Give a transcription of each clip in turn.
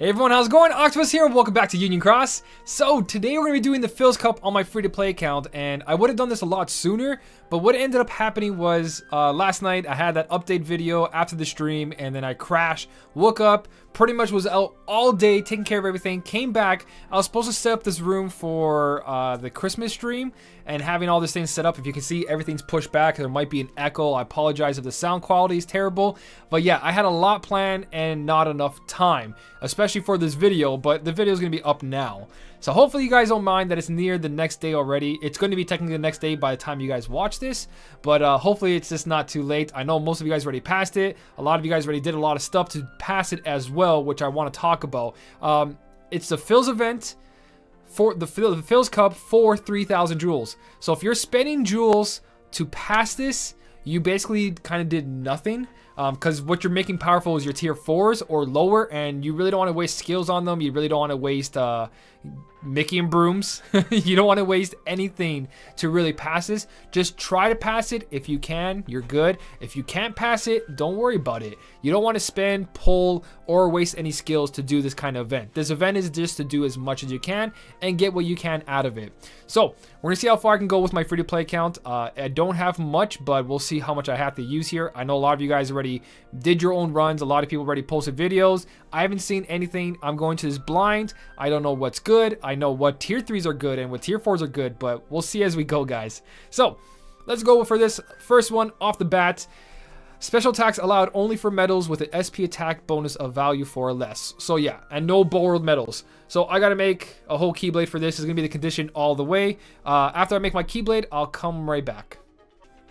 Hey everyone, how's it going? Octopus here, and welcome back to Union Cross. So, today we're going to be doing the Phil's Cup on my free-to-play account, and I would have done this a lot sooner, but what ended up happening was, uh, last night I had that update video after the stream, and then I crashed, woke up, pretty much was out all day taking care of everything, came back, I was supposed to set up this room for uh, the Christmas stream, and having all these things set up, if you can see, everything's pushed back, there might be an echo, I apologize if the sound quality is terrible, but yeah, I had a lot planned and not enough time, especially for this video, but the video is going to be up now. So hopefully you guys don't mind that it's near the next day already. It's going to be technically the next day by the time you guys watch this, but uh, hopefully it's just not too late. I know most of you guys already passed it. A lot of you guys already did a lot of stuff to pass it as well, which I want to talk about. Um, it's the Phil's event for the, the Phil's Cup for 3,000 jewels. So if you're spending jewels to pass this, you basically kind of did nothing because um, what you're making powerful is your tier 4s or lower and you really don't want to waste skills on them you really don't want to waste uh, Mickey and brooms. you don't want to waste anything to really pass this. Just try to pass it. If you can, you're good. If you can't pass it, don't worry about it. You don't want to spend, pull, or waste any skills to do this kind of event. This event is just to do as much as you can and get what you can out of it. So we're going to see how far I can go with my free-to-play account. Uh, I don't have much, but we'll see how much I have to use here. I know a lot of you guys already did your own runs. A lot of people already posted videos. I haven't seen anything. I'm going to this blind. I don't know what's good. I know what tier 3s are good and what tier 4s are good, but we'll see as we go, guys. So, let's go for this first one off the bat. Special attacks allowed only for medals with an SP attack bonus of value 4 or less. So yeah, and no borrowed medals. So I gotta make a whole Keyblade for this. It's gonna be the condition all the way. Uh, after I make my Keyblade, I'll come right back.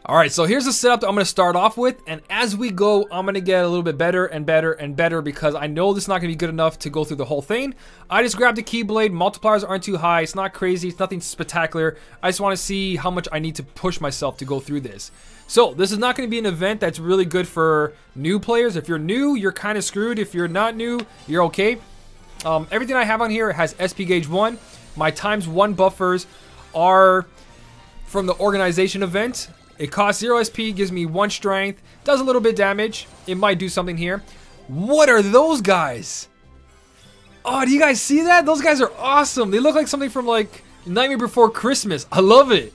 Alright, so here's the setup that I'm to start off with, and as we go, I'm to get a little bit better and better and better because I know this is not to be good enough to go through the whole thing. I just grabbed the Keyblade, multipliers aren't too high, it's not crazy, it's nothing spectacular. I just want to see how much I need to push myself to go through this. So, this is not to be an event that's really good for new players. If you're new, you're kind of screwed. If you're not new, you're okay. Um, everything I have on here has SP Gauge 1. My times 1 buffers are from the organization event. It costs 0 SP, gives me 1 strength, does a little bit damage. It might do something here. What are those guys? Oh, do you guys see that? Those guys are awesome. They look like something from like Nightmare Before Christmas. I love it.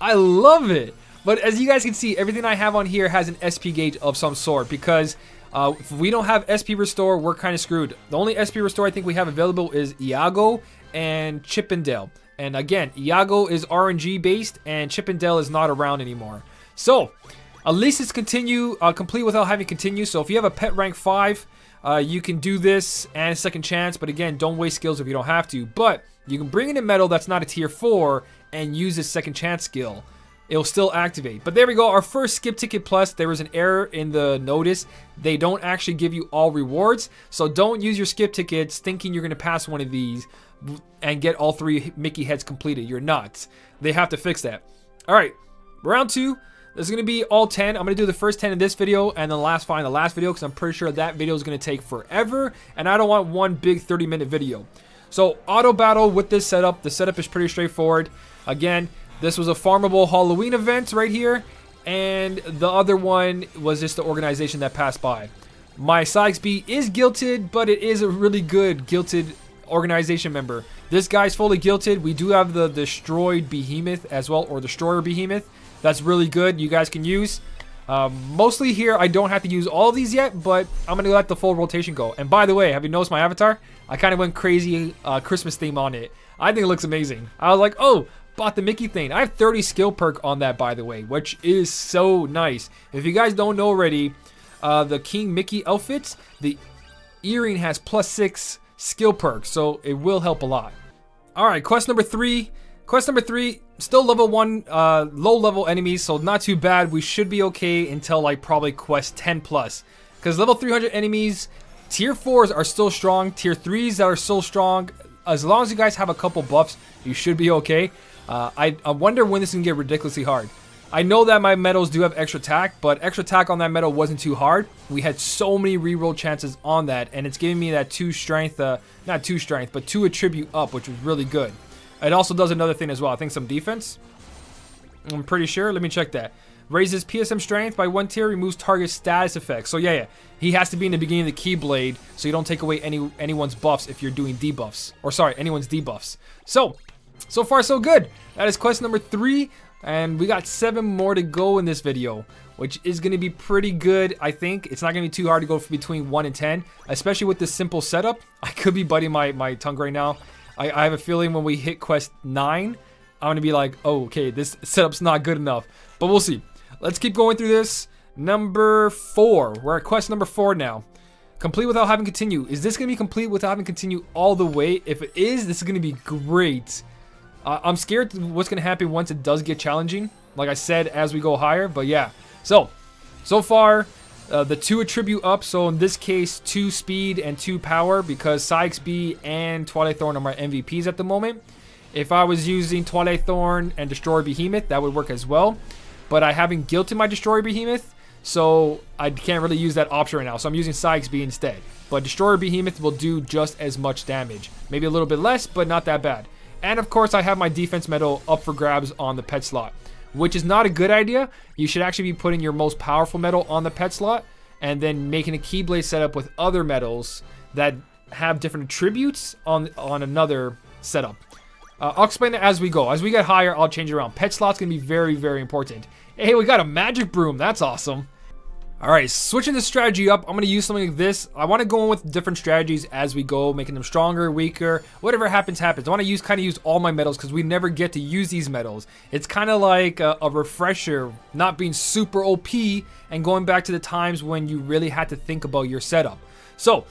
I love it. But as you guys can see, everything I have on here has an SP gauge of some sort because uh, if we don't have SP Restore, we're kind of screwed. The only SP Restore I think we have available is Iago and Chip 'n Dale. And again, Iago is RNG based and Chip 'n Dale is not around anymore. So, at least it's continue, uh, complete without having continue. So if you have a pet rank 5, uh, you can do this and second chance. But again, don't waste skills if you don't have to. But you can bring in a medal that's not a tier 4 and use this second chance skill. It'll still activate. But there we go, our first skip ticket plus. There was an error in the notice. They don't actually give you all rewards. So don't use your skip tickets thinking you're going to pass one of these and get all three Mickey heads completed. You're not. They have to fix that. All right, round two. This is going to be all 10. I'm going to do the first 10 in this video and the last five in the last video because I'm pretty sure that video is going to take forever and I don't want one big 30 minute video. So auto battle with this setup. The setup is pretty straightforward. Again, this was a farmable Halloween event right here and the other one was just the organization that passed by. My Saix-B is guilted, but it is a really good guilted organization member. This guy's fully guilted. We do have the destroyed behemoth as well, or destroyer behemoth. That's really good. You guys can use. Um, mostly here, I don't have to use all these yet, but I'm going to let the full rotation go. And by the way, have you noticed my avatar? I kind of went crazy uh, Christmas theme on it. I think it looks amazing. I was like, oh, bought the Mickey thing. I have 30 skill perk on that, by the way, which is so nice. If you guys don't know already, uh, the King Mickey outfits, the earring has plus 6 skill perks, so it will help a lot. Alright, quest number 3. Quest number 3, still level 1, uh, low level enemies, so not too bad. We should be okay until like probably quest 10 plus. Because level 300 enemies, tier 4s are still strong, tier 3s that are still strong. As long as you guys have a couple buffs, you should be okay. Uh, I, I wonder when this can get ridiculously hard. I know that my medals do have extra attack, but extra attack on that medal wasn't too hard. We had so many reroll chances on that, and it's giving me that 2 strength, uh, not 2 strength, but 2 attribute up, which was really good. It also does another thing as well. I think some defense. I'm pretty sure. Let me check that. Raises PSM strength by one tier, removes target status effects. So yeah, yeah. He has to be in the beginning of the Keyblade, so you don't take away any anyone's buffs if you're doing debuffs. Or sorry, anyone's debuffs. So, so far so good. That is quest number three, and we got seven more to go in this video, which is going to be pretty good, I think. It's not going to be too hard to go for between 1 and 10, especially with this simple setup. I could be biting my, my tongue right now. I, I have a feeling when we hit quest 9, I'm going to be like, oh, okay, this setup's not good enough. But we'll see. Let's keep going through this. Number 4. We're at quest number 4 now. Complete without having continue. Is this going to be complete without having continue all the way? If it is, this is going to be great. Uh, I'm scared what's going to happen once it does get challenging. Like I said, as we go higher. But yeah. So, so far, uh, the two attribute up. So in this case, two speed and two power because Saix-B and Twilight Thorn are my MVPs at the moment. If I was using Twilight Thorn and Destroy Behemoth, that would work as well. But I haven't guilted my Destroyer Behemoth, so I can't really use that option right now. So I'm using Saix-B instead. But Destroyer Behemoth will do just as much damage. Maybe a little bit less, but not that bad. And of course, I have my defense medal up for grabs on the pet slot, which is not a good idea. You should actually be putting your most powerful medal on the pet slot and then making a Keyblade setup with other medals that have different attributes on, on another setup. Uh, I'll explain it as we go. As we get higher, I'll change around. Pet slot's to be very, very important. Hey, we got a magic broom. That's awesome. All right, switching the strategy up, I'm to use something like this. I want to go in with different strategies as we go, making them stronger, weaker, whatever happens, happens. I want to use kind of use all my medals because we never get to use these medals. It's kind of like a, a, refresher, not being super OP and going back to the times when you really had to think about your setup. So,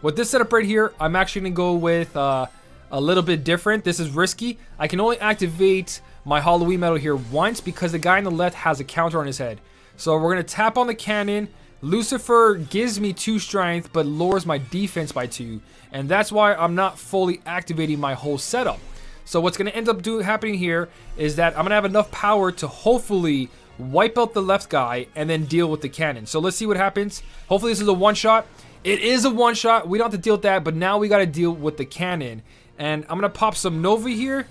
with this setup right here, I'm actually to go with... Uh, a little bit different. This is risky. I can only activate my Halloween medal here once because the guy on the left has a counter on his head. So we're going to tap on the cannon. Lucifer gives me 2 strength but lowers my defense by 2. And that's why I'm not fully activating my whole setup. So what's going to end up doing happening here is that I'm going to have enough power to hopefully wipe out the left guy and then deal with the cannon. So let's see what happens. Hopefully this is a one shot. It is a one shot. We don't have to deal with that, but now we got to deal with the cannon. And I'm going to pop some Nova here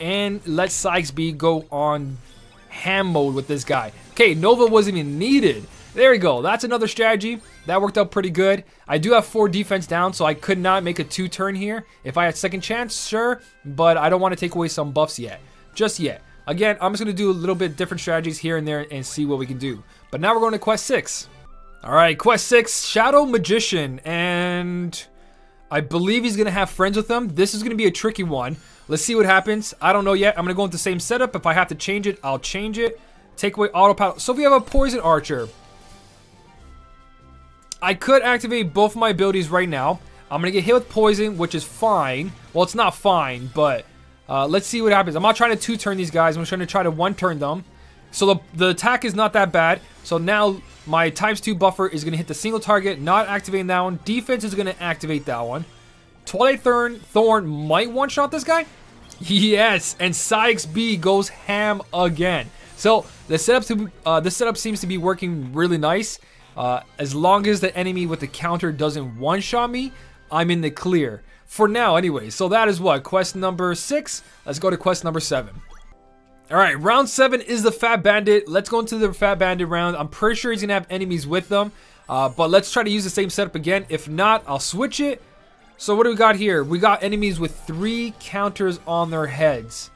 and let Saix-B go on ham mode with this guy. Okay, Nova wasn't even needed. There we go. That's another strategy. That worked out pretty good. I do have four defense down, so I could not make a two turn here. If I had second chance, sure, but I don't want to take away some buffs yet. Just yet. Again, I'm just going to do a little bit different strategies here and there and see what we can do. But now we're going to quest 6. Alright, quest 6, Shadow Magician, and I believe he's going to have friends with him. This is going to be a tricky one. Let's see what happens. I don't know yet. I'm going to go with the same setup. If I have to change it, I'll change it. Take away autopilot. So if we have a Poison Archer, I could activate both of my abilities right now. I'm going to get hit with Poison, which is fine. Well, it's not fine, but uh, let's see what happens. I'm not trying to two-turn these guys. I'm trying to try to one-turn them. So the, the attack is not that bad. So now my times 2 buffer is going to hit the single target, not activating that one. Defense is going to activate that one. Twilight Thorn, Thorn might one-shot this guy? Yes, and Saix-B goes ham again. So the setup, to, uh, setup seems to be working really nice. Uh, as long as the enemy with the counter doesn't one-shot me, I'm in the clear. For now, anyway. So that is what? Quest number 6? Let's go to quest number 7. Alright, round 7 is the Fat Bandit. Let's go into the Fat Bandit round. I'm pretty sure he's to have enemies with them. Uh, but let's try to use the same setup again. If not, I'll switch it. So what do we got here? We got enemies with three counters on their heads.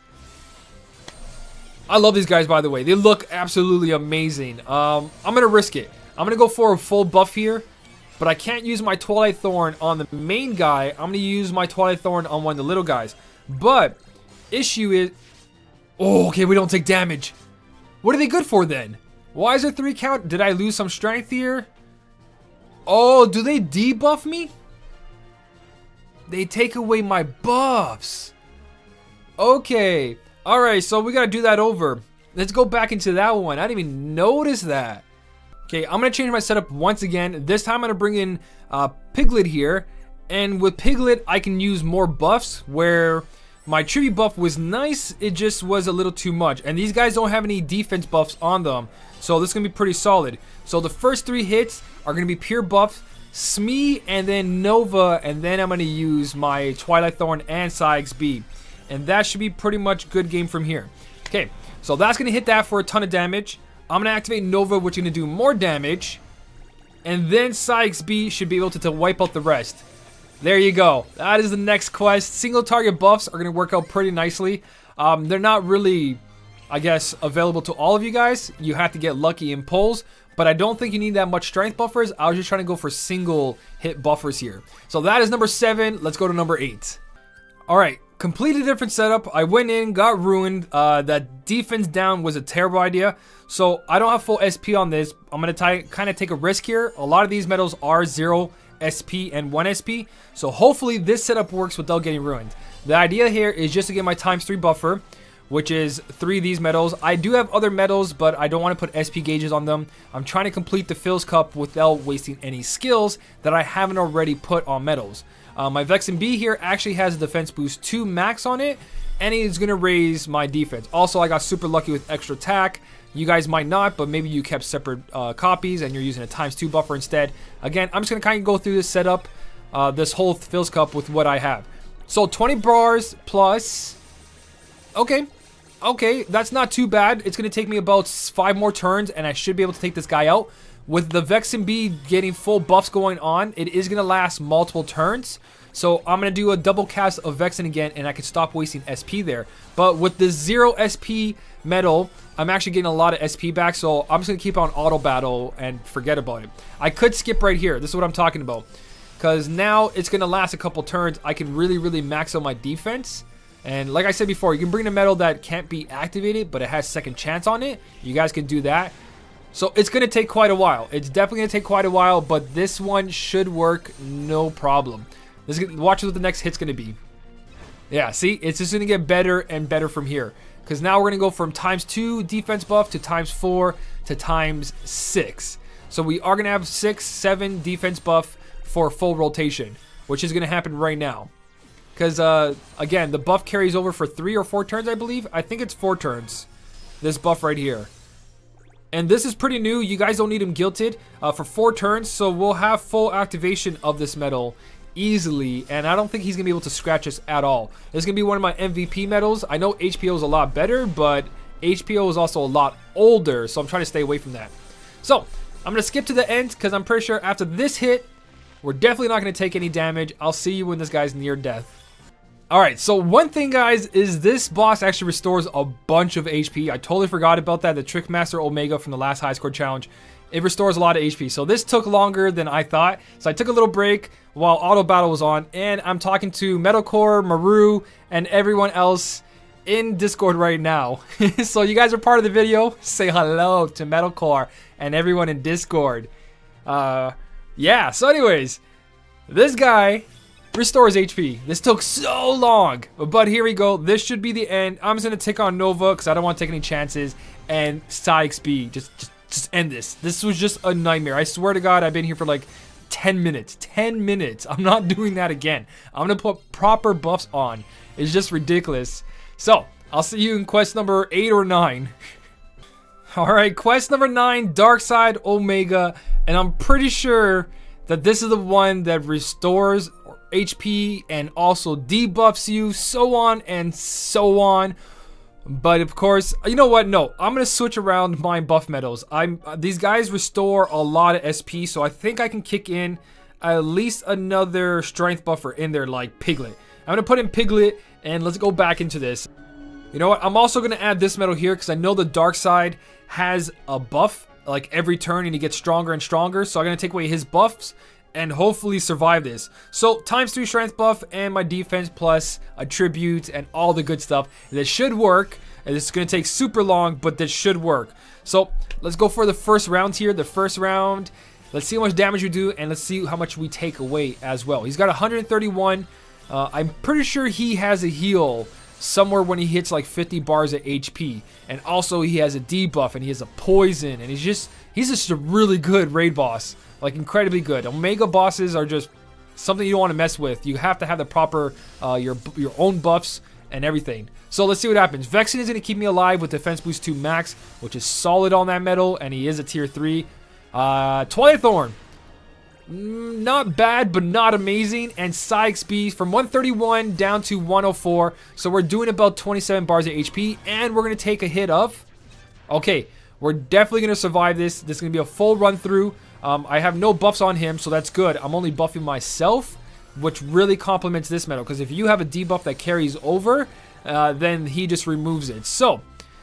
I love these guys, by the way. They look absolutely amazing. Um, I'm going to risk it. I'm going to go for a full buff here. But I can't use my Twilight Thorn on the main guy. I'm going to use my Twilight Thorn on one of the little guys. But, issue is... Oh, okay, we don't take damage. What are they good for then? Why is there three count? Did I lose some strength here? Oh, do they debuff me? They take away my buffs. Okay. Alright, so we gotta do that over. Let's go back into that one. I didn't even notice that. Okay, I'm gonna change my setup once again. This time I'm gonna bring in uh, Piglet here. And with Piglet, I can use more buffs where my tribute buff was nice, it just was a little too much. And these guys don't have any defense buffs on them, so this is going to be pretty solid. So the first three hits are going to be pure buffs, Smee, and then Nova, and then I'm going to use my Twilight Thorn and Saix-B. And that should be pretty much good game from here. Okay, so that's going to hit that for a ton of damage. I'm going to activate Nova, which is going to do more damage. And then Saix B should be able to, to wipe out the rest. There you go. That is the next quest. Single target buffs are going to work out pretty nicely. Um, they're not really, I guess, available to all of you guys. You have to get lucky in pulls. But I don't think you need that much strength buffers. I was just trying to go for single hit buffers here. So that is number seven. Let's go to number eight. All right, completely different setup. I went in, got ruined. Uh, that defense down was a terrible idea. So I don't have full SP on this. I'm going to kind of take a risk here. A lot of these medals are 0 SP and 1 SP. So hopefully this setup works without getting ruined. The idea here is just to get my times 3 buffer which is three of these medals. I do have other medals, but I don't want to put SP gauges on them. I'm trying to complete the Phil's Cup without wasting any skills that I haven't already put on medals. Uh, my Vexen B here actually has a defense boost 2 max on it, and it's going to raise my defense. Also, I got super lucky with extra attack. You guys might not, but maybe you kept separate uh, copies and you're using a times 2 buffer instead. Again, I'm just going to kind of go through this setup, uh, this whole Phil's Cup with what I have. So 20 bars plus... Okay, okay, that's not too bad. It's going to take me about five more turns, and I should be able to take this guy out. With the Vexen B getting full buffs going on, it is going to last multiple turns. So I'm going to do a double cast of Vexen again, and I can stop wasting SP there. But with the zero SP medal, I'm actually getting a lot of SP back, so I'm just going to keep on auto battle and forget about it. I could skip right here. This is what I'm talking about. Because now it's going to last a couple turns. I can really, really max out my defense. And like I said before, you can bring a medal that can't be activated, but it has second chance on it. You guys can do that. So it's going to take quite a while. It's definitely going to take quite a while, but this one should work no problem. This is, watch what the next hit's going to be. Yeah, see? It's just going to get better and better from here. Because now we're going to go from times 2 defense buff to times 4 to times 6. So we are going to have 6, 7 defense buff for full rotation, which is going to happen right now. Because, uh, again, the buff carries over for three or four turns, I believe. I think it's four turns. This buff right here. And this is pretty new. You guys don't need him guilted uh, for four turns. So we'll have full activation of this medal easily. And I don't think he's going to be able to scratch us at all. This is going to be one of my MVP medals. I know HPO is a lot better, but HPO is also a lot older. So I'm trying to stay away from that. So I'm going to skip to the end because I'm pretty sure after this hit, we're definitely not going to take any damage. I'll see you when this guy's near death. Alright, so one thing guys is this boss actually restores a bunch of HP. I totally forgot about that. The Trickmaster Omega from the last high score challenge. It restores a lot of HP. So this took longer than I thought. So I took a little break while Auto Battle was on. And I'm talking to Metalcore, Maru, and everyone else in Discord right now. so you guys are part of the video. Say hello to Metalcore and everyone in Discord. Uh, yeah, so anyways, this guy Restores HP. This took so long, but here we go. This should be the end. I'm just gonna take on Nova because I don't want to take any chances. And B, just, just, just end this. This was just a nightmare. I swear to God, I've been here for like 10 minutes. 10 minutes. I'm not doing that again. I'm gonna put proper buffs on. It's just ridiculous. So, I'll see you in quest number 8 or 9. Alright, quest number 9, Dark Side Omega. And I'm pretty sure that this is the one that restores HP and also debuffs you, so on and so on. But of course, you know what? No, I'm gonna switch around my buff medals. I'm uh, these guys restore a lot of SP, so I think I can kick in at least another strength buffer in there, like Piglet. I'm gonna put in Piglet, and let's go back into this. You know what? I'm also gonna add this medal here because I know the dark side has a buff like every turn, and he gets stronger and stronger. So I'm gonna take away his buffs and hopefully survive this. So times 3 strength buff and my defense plus attribute and all the good stuff. This should work. And this is going to take super long, but this should work. So let's go for the first round here. The first round. Let's see how much damage we do and let's see how much we take away as well. He's got 131. Uh, I'm pretty sure he has a heal somewhere when he hits like 50 bars of HP. And also he has a debuff and he has a poison and he's just he's just a really good raid boss. Like incredibly good. Omega bosses are just something you don't want to mess with. You have to have the proper uh, your your own buffs and everything. So let's see what happens. Vexen is going to keep me alive with Defense Boost 2 Max, which is solid on that medal, and he is a Tier 3. Uh, Twilight Thorn. Not bad, but not amazing. And Saix from 131 down to 104. So we're doing about 27 bars of HP, and we're going to take a hit of... Okay, We're definitely going to survive this. This is going to be a full run through. Um, I have no buffs on him, so that's good. I'm only buffing myself, which really complements this medal. Because if you have a debuff that carries over, uh, then he just removes it. So,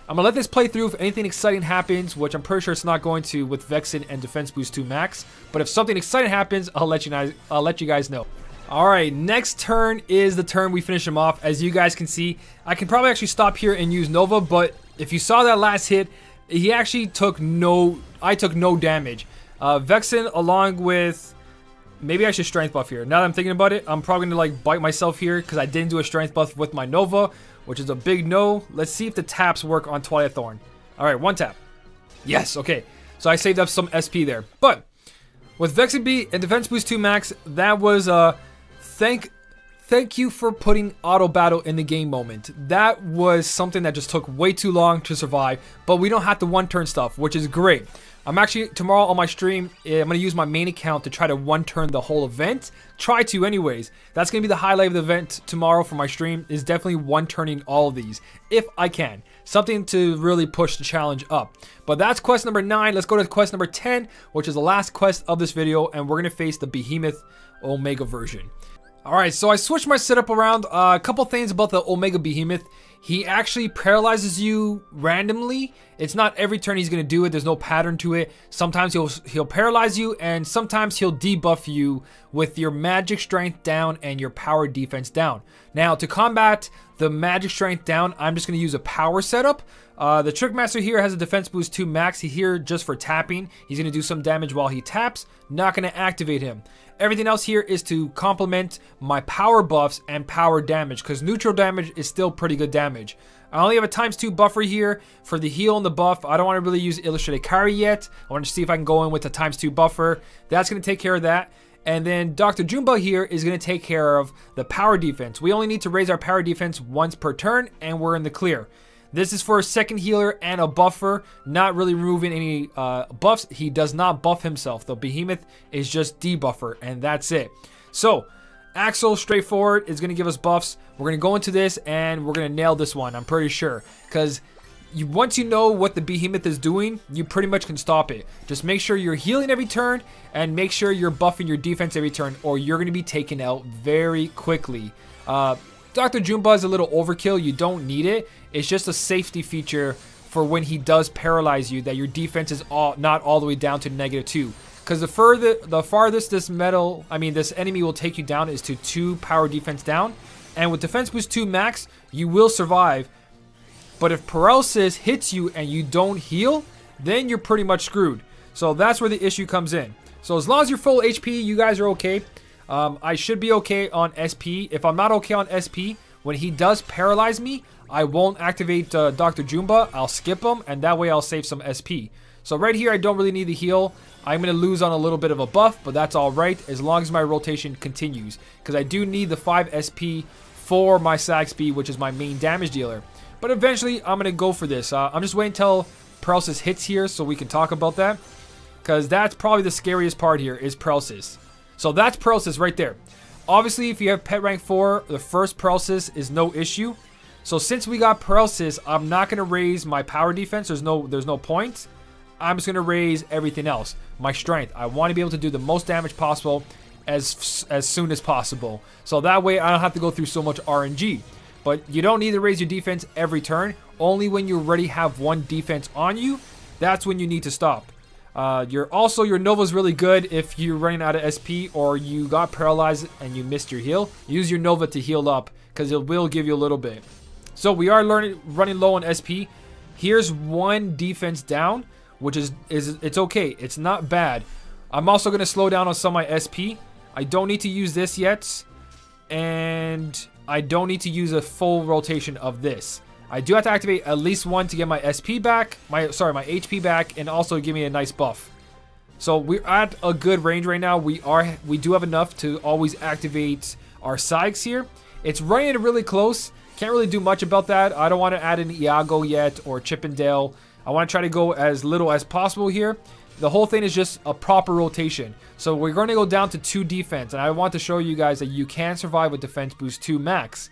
I'm to let this play through. If anything exciting happens, which I'm pretty sure it's not going to with Vexen and Defense Boost 2 Max. But if something exciting happens, I'll let you guys, I'll let you guys know. Alright, next turn is the turn we finish him off. As you guys can see, I can probably actually stop here and use Nova, but if you saw that last hit, he actually took no, I took no damage. Uh, Vexen along with, maybe I should strength buff here. Now that I'm thinking about it, I'm probably to like bite myself here because I didn't do a strength buff with my Nova, which is a big no. Let's see if the taps work on Twilight Thorn. Alright, one tap. Yes, okay. So I saved up some SP there. But with Vexen B and Defense Boost 2 Max, that was uh, thank thank you for putting auto battle in the game moment. That was something that just took way too long to survive, but we don't have the one turn stuff, which is great. I'm actually, tomorrow on my stream, eh, I'm going to use my main account to try to one turn the whole event. Try to anyways. That's going to be the highlight of the event tomorrow for my stream, is definitely one turning all of these, if I can. Something to really push the challenge up. But that's quest number 9. Let's go to quest number 10, which is the last quest of this video, and we're going to face the Behemoth Omega version. Alright, so I switched my setup around. Uh, a couple things about the Omega Behemoth. He actually paralyzes you randomly. It's not every turn he's going to do it. There's no pattern to it. Sometimes he'll he'll paralyze you and sometimes he'll debuff you with your magic strength down and your power defense down. Now, to combat the magic strength down, I'm just going to use a power setup. Uh, the Trickmaster here has a defense boost 2 max. He here just for tapping. He's going to do some damage while he taps. Not going to activate him. Everything else here is to complement my power buffs and power damage because neutral damage is still pretty good damage. I only have a times 2 buffer here for the heal and the buff. I don't want to really use Illustrated Kairi yet. I want to see if I can go in with a times 2 buffer. That's going to take care of that. And then Dr. Jumba here is going to take care of the power defense. We only need to raise our power defense once per turn and we're in the clear. This is for a second healer and a buffer, not really removing any uh, buffs. He does not buff himself. The Behemoth is just debuffer, and that's it. So, Axel, straightforward, is going to give us buffs. We're going to go into this, and we're going to nail this one, I'm pretty sure. Because you, once you know what the Behemoth is doing, you pretty much can stop it. Just make sure you're healing every turn, and make sure you're buffing your defense every turn, or you're going to be taken out very quickly. Uh, Dr. Jumba is a little overkill. You don't need it. It's just a safety feature for when he does paralyze you that your defense is all not all the way down to negative two. Because the further, the farthest this medal, I mean, this enemy will take you down is to two power defense down. And with defense boost two max, you will survive. But if paralysis hits you and you don't heal, then you're pretty much screwed. So that's where the issue comes in. So as long as you're full HP, you guys are okay. Um, I should be okay on SP. If I'm not okay on SP, when he does paralyze me, I won't activate uh, Dr. Jumba. I'll skip him, and that way I'll save some SP. So right here, I don't really need the heal. I'm going to lose on a little bit of a buff, but that's all right as long as my rotation continues. Because I do need the 5 SP for my SAG speed, which is my main damage dealer. But eventually, I'm going to go for this. Uh, I'm just waiting until Paralysis hits here so we can talk about that. Because that's probably the scariest part here is Paralysis. So that's paralysis right there. Obviously, if you have pet rank 4, the first paralysis is no issue. So since we got paralysis, I'm not going to raise my power defense. There's no there's no point. I'm just going to raise everything else. My strength. I want to be able to do the most damage possible as as soon as possible. So that way I don't have to go through so much RNG. But you don't need to raise your defense every turn. Only when you already have one defense on you, that's when you need to stop. Uh, you're also your Nova's really good if you're running out of SP or you got paralyzed and you missed your heal. Use your Nova to heal up because it will give you a little bit. So we are learning running low on SP. Here's one defense down, which is is it's okay. It's not bad. I'm also gonna slow down on some of my SP. I don't need to use this yet, and I don't need to use a full rotation of this. I do have to activate at least one to get my SP back, my sorry, my HP back, and also give me a nice buff. So we're at a good range right now. We are we do have enough to always activate our Saix here. It's running really close. Can't really do much about that. I don't want to add an Iago yet or Chip 'n Dale. I want to try to go as little as possible here. The whole thing is just a proper rotation. So we're going to go down to 2 defense. And I want to show you guys that you can survive with defense boost 2 max.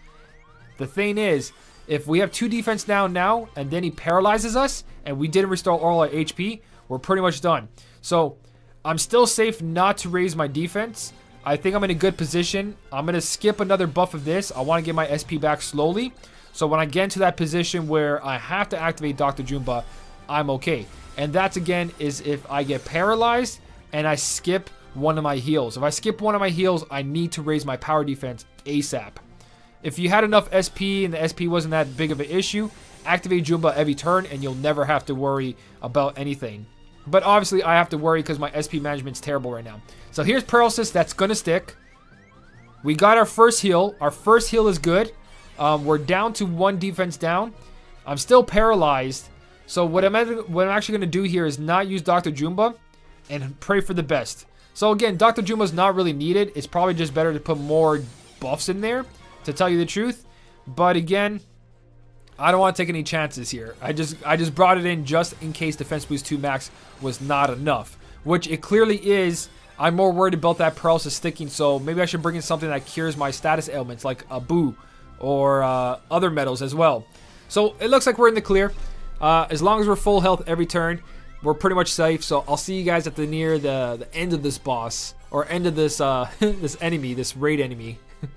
The thing is, if we have two defense down now and then he paralyzes us and we didn't restore all our HP, we're pretty much done. So I'm still safe not to raise my defense. I think I'm in a good position. I'm going to skip another buff of this. I want to get my SP back slowly. So when I get into that position where I have to activate Dr. Jumba, I'm okay. And that's again is if I get paralyzed and I skip one of my heals. If I skip one of my heals, I need to raise my power defense ASAP. If you had enough SP and the SP wasn't that big of an issue, activate Jumba every turn and you'll never have to worry about anything. But obviously I have to worry because my SP management's terrible right now. So here's Paralysis, that's to stick. We got our first heal. Our first heal is good. Um, we're down to one defense down. I'm still paralyzed. So what I'm, what I'm actually going to do here is not use Dr. Jumba and pray for the best. So again, Dr. Jumba's not really needed. It's probably just better to put more buffs in there to tell you the truth. But again, I don't want to take any chances here. I just I just brought it in just in case Defense Boost 2 Max was not enough, which it clearly is. I'm more worried about that paralysis sticking, so maybe I should bring in something that cures my status ailments, like a Boo or uh, other medals as well. So it looks like we're in the clear. Uh, as long as we're full health every turn, we're pretty much safe. So I'll see you guys at the near the, the end of this boss or end of this uh, this enemy, this raid enemy.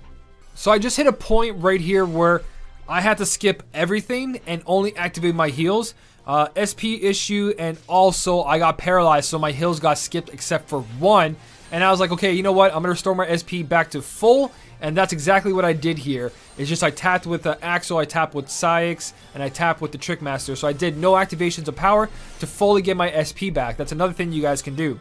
So I just hit a point right here where I had to skip everything and only activate my heals. Uh, SP issue and also I got paralyzed so my heals got skipped except for one. And I was like, okay, you know what? I'm going to restore my SP back to full. And that's exactly what I did here. It's just I tapped with the Axel, I tapped with Saïx, and I tapped with the Trickmaster. So I did no activations of power to fully get my SP back. That's another thing you guys can do.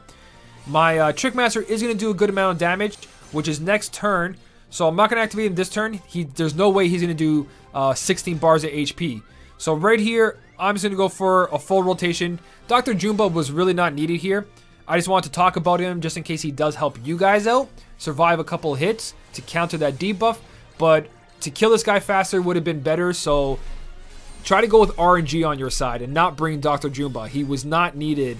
My uh, Trickmaster is going to do a good amount of damage, which is next turn. So I'm not going to activate him this turn. He There's no way he's going to do uh, 16 bars of HP. So right here, I'm just going to go for a full rotation. Dr. Jumba was really not needed here. I just wanted to talk about him just in case he does help you guys out. Survive a couple hits to counter that debuff. But to kill this guy faster would have been better. So try to go with RNG on your side and not bring Dr. Jumba. He was not needed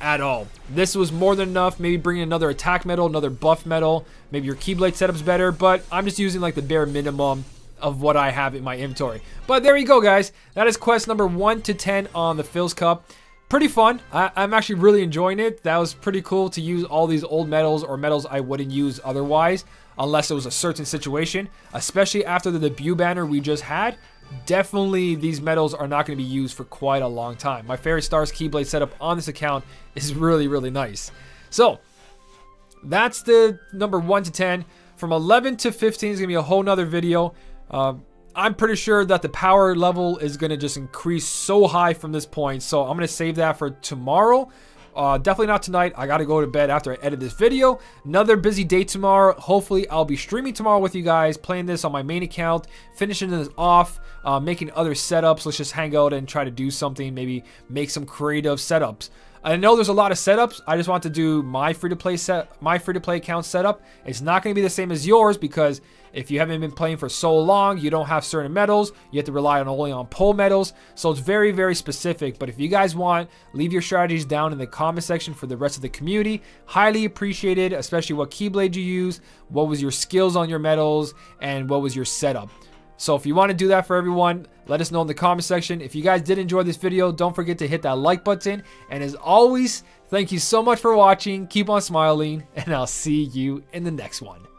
at all. This was more than enough. Maybe bring another attack medal, another buff medal. Maybe your Keyblade setup's better, but I'm just using like the bare minimum of what I have in my inventory. But there you go, guys. That is quest number 1 to 10 on the Phil's Cup. Pretty fun. I am actually really enjoying it. That was pretty cool to use all these old medals or medals I wouldn't use otherwise unless it was a certain situation, especially after the debut banner we just had definitely these medals are not going to be used for quite a long time. My Fairy Stars Keyblade setup on this account is really, really nice. So, that's the number 1 to 10. From 11 to 15 is going to be a whole nother video. Uh, I'm pretty sure that the power level is going to just increase so high from this point. So I'm going to save that for tomorrow. Uh, definitely not tonight. I got to go to bed after I edit this video. Another busy day tomorrow. Hopefully, I'll be streaming tomorrow with you guys, playing this on my main account, finishing this off, uh, making other setups. Let's just hang out and try to do something, maybe make some creative setups. I know there's a lot of setups. I just want to do my free-to-play set, my free-to-play account setup. It's not going to be the same as yours because if you haven't been playing for so long, you don't have certain medals. You have to rely on only on pull medals. So it's very, very specific. But if you guys want, leave your strategies down in the comment section for the rest of the community. Highly appreciated, especially what Keyblade you use, what was your skills on your medals, and what was your setup. So if you want to do that for everyone, let us know in the comment section. If you guys did enjoy this video, don't forget to hit that like button. And as always, thank you so much for watching. Keep on smiling, and I'll see you in the next one.